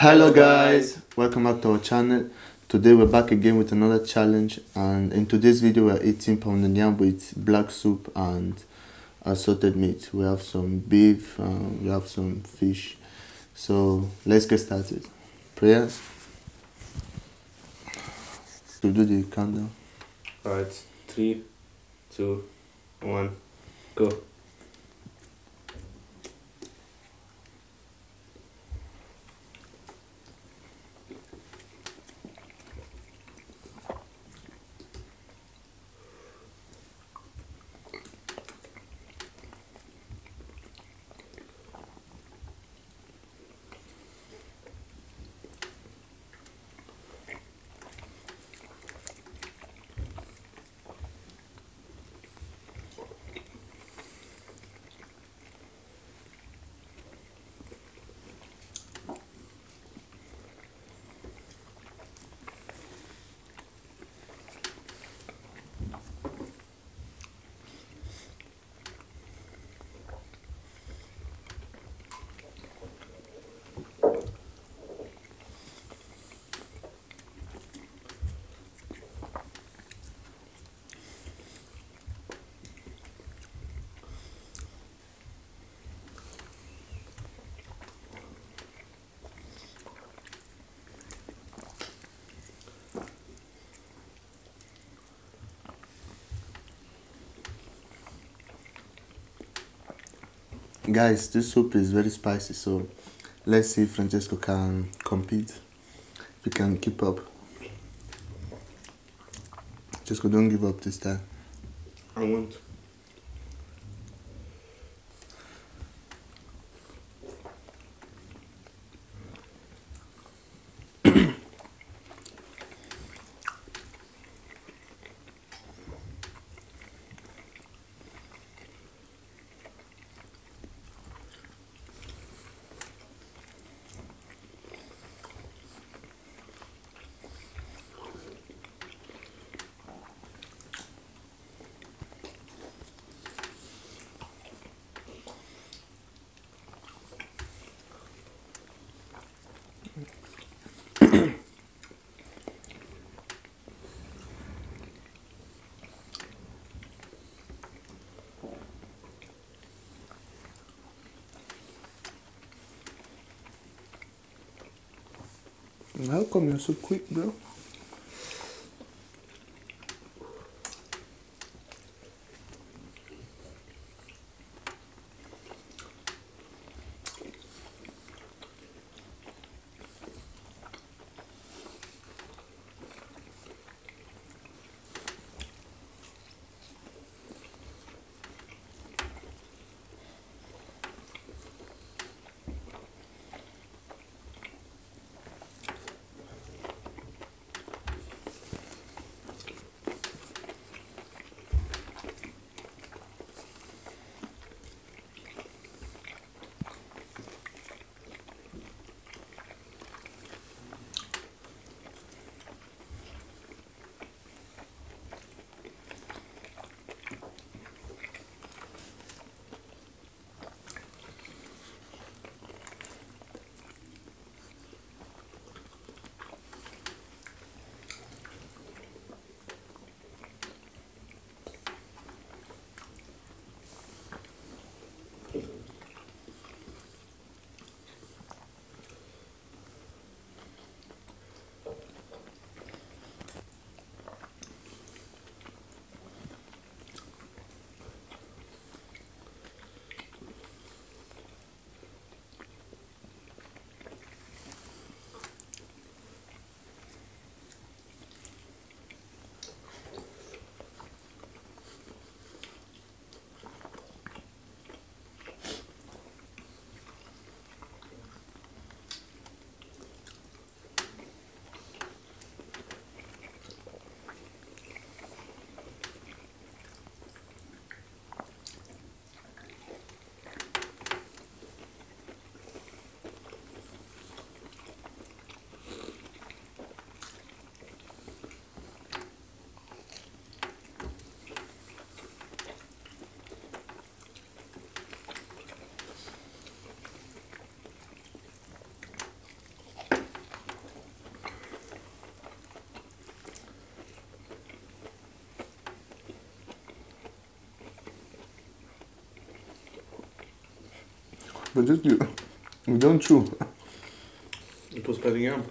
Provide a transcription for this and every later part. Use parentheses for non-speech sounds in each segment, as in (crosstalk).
Hello guys, welcome back to our channel. Today we're back again with another challenge and in today's video we're eating pounded yam with black soup and assorted meat. We have some beef, um, we have some fish. So let's get started. Prayers. To do the countdown. Alright, three, two, one, go. Guys, this soup is very spicy so let's see if Francesco can compete. If he can keep up. Francesco, don't give up this time. I want. How come you're so quick, bro? But just you, you don't chew. It was spreading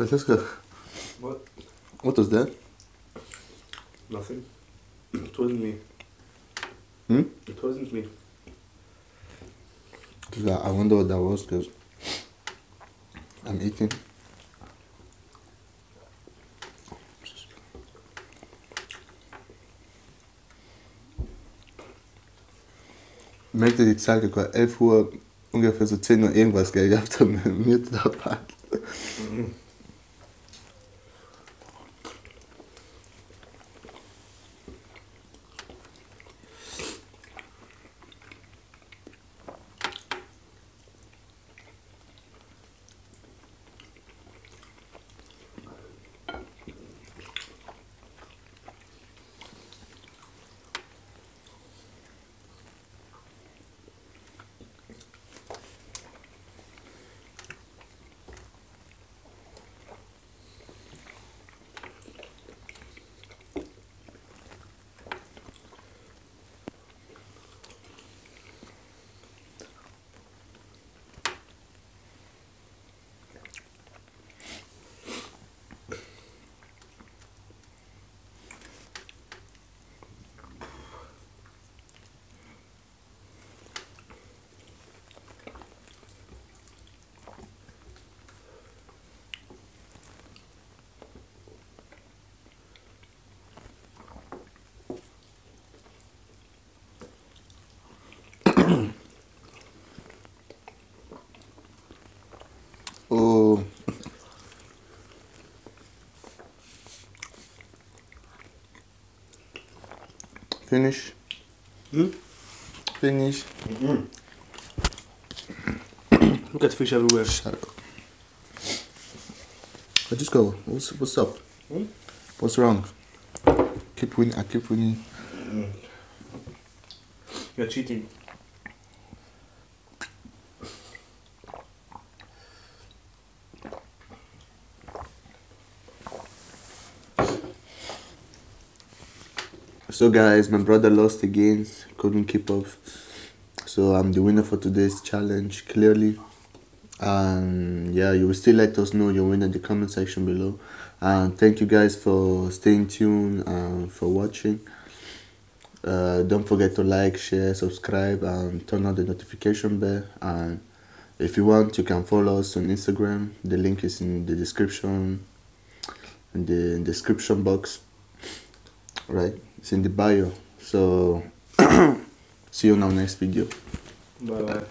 yam. Francesco, What? what was that? Nothing. It wasn't me. Hmm? It wasn't me. I wonder what that was because I'm eating. Merkte die Zeit, ich war 11 Uhr, ungefähr so 10 Uhr irgendwas gell, gehabt habe (laughs) mit mir dabei. Finish. Hmm? Finish. (coughs) Look at fish everywhere. Shut up. But just go. What's what's up? Hmm? What's wrong? Keep winning. I keep winning. You're cheating. So guys, my brother lost again, couldn't keep up. So I'm the winner for today's challenge, clearly. And yeah, you will still let us know your winner in the comment section below. And thank you guys for staying tuned and for watching. Uh, don't forget to like, share, subscribe, and turn on the notification bell. And if you want, you can follow us on Instagram. The link is in the description, in the description box. Right, it's in the bio. So (clears throat) see you in our next video. Bye bye.